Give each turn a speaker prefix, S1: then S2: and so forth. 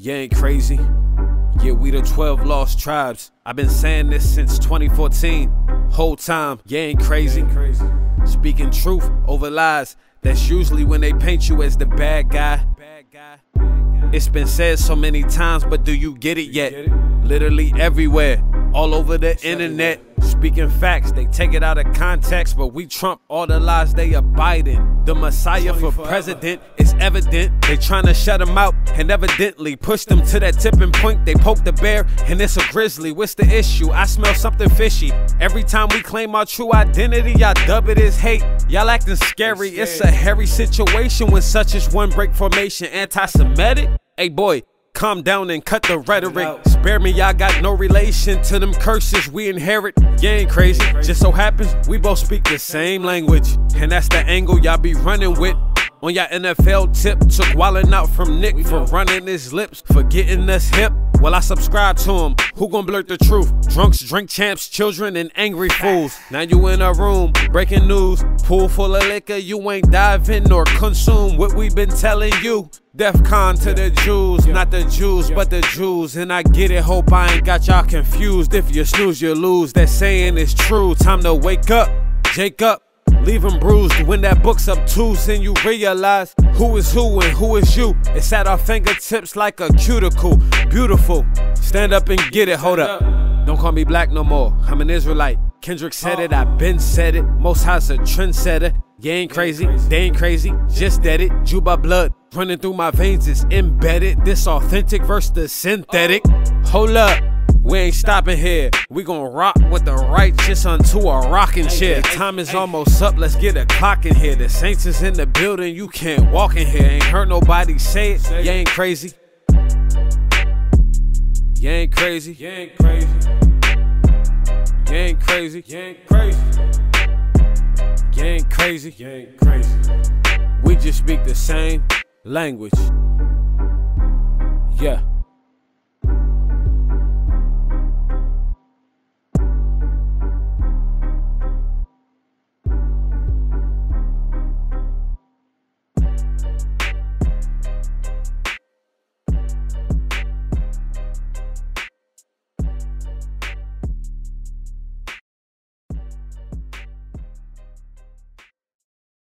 S1: Ye ain't crazy. Yeah, we the 12 lost tribes. I've been saying this since 2014. Whole time, Ye ain't crazy. Speaking truth over lies. That's usually when they paint you as the bad guy. It's been said so many times, but do you get it yet? Literally everywhere, all over the internet. Speaking facts, they take it out of context, but we trump all the lies they abide in. The Messiah for president is evident. They tryna shut him out, and evidently push them to that tipping point. They poke the bear, and it's a grizzly. What's the issue? I smell something fishy. Every time we claim our true identity, y'all dub it as hate. Y'all acting scary. It's a hairy situation when such as one break formation. Anti Semitic? Hey boy, Calm down and cut the rhetoric. Spare me, y'all got no relation to them curses we inherit. Ye ain't crazy. Just so happens we both speak the same language. And that's the angle y'all be running with. On y'all NFL tip, took Wild 'N Out from Nick for running his lips, for getting us hip. Well, I subscribe to him. Who gon' blurt the truth? Drunks, drink champs, children, and angry fools. Now you in a room, breaking news. Pool full of liquor, you ain't diving nor consume what we been telling you. Def con to the Jews, not the Jews, but the Jews. And I get it, hope I ain't got y'all confused. If you snooze, you lose. That saying is true. Time to wake up, Jacob. Leave bruised when that book's up too, and you realize who is who and who is you. It's at our fingertips like a cuticle. Beautiful. Stand up and get it, hold up. Don't call me black no more. I'm an Israelite. Kendrick said it, I've been said it. Most High's a trendsetter. You ain't crazy, they ain't crazy, just dead it. Judah blood running through my veins is embedded. This authentic versus the synthetic. Hold up. We ain't stopping here. We gon' rock with the righteous unto a rocking chair. Time is almost up. Let's get a clock in here. The saints is in the building. You can't walk in here. Ain't heard nobody say it. You ain't crazy. You ain't crazy.
S2: You ain't crazy.
S1: You ain't crazy.
S2: You ain't crazy.
S1: You ain't crazy.
S2: You ain't crazy.
S1: We just speak the same language. Yeah.